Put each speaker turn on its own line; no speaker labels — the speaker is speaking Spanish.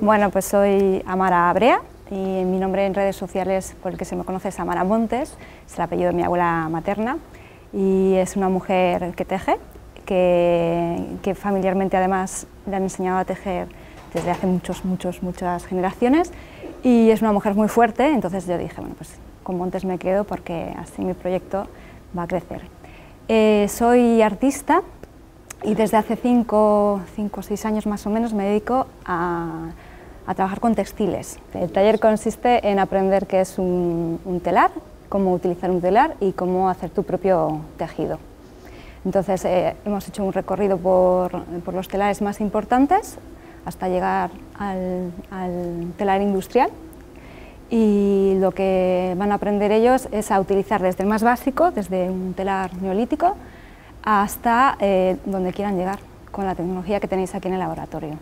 Bueno, pues soy Amara Abrea y mi nombre en redes sociales por el que se me conoce es Amara Montes, es el apellido de mi abuela materna y es una mujer que teje, que, familiarmente además le han enseñado a tejer desde hace muchos, muchos, muchas generaciones y es una mujer muy fuerte, entonces yo dije, bueno, pues con Montes me quedo porque así mi proyecto va a crecer. Eh, soy artista, y desde hace cinco o seis años más o menos me dedico a, trabajar con textiles. El taller consiste en aprender qué es un, telar, cómo utilizar un telar y cómo hacer tu propio tejido. Entonces eh, hemos hecho un recorrido por, los telares más importantes hasta llegar al, al, telar industrial y lo que van a aprender ellos es a utilizar desde el más básico, desde un telar neolítico, hasta eh, donde quieran llegar con la tecnología que tenéis aquí en el laboratorio.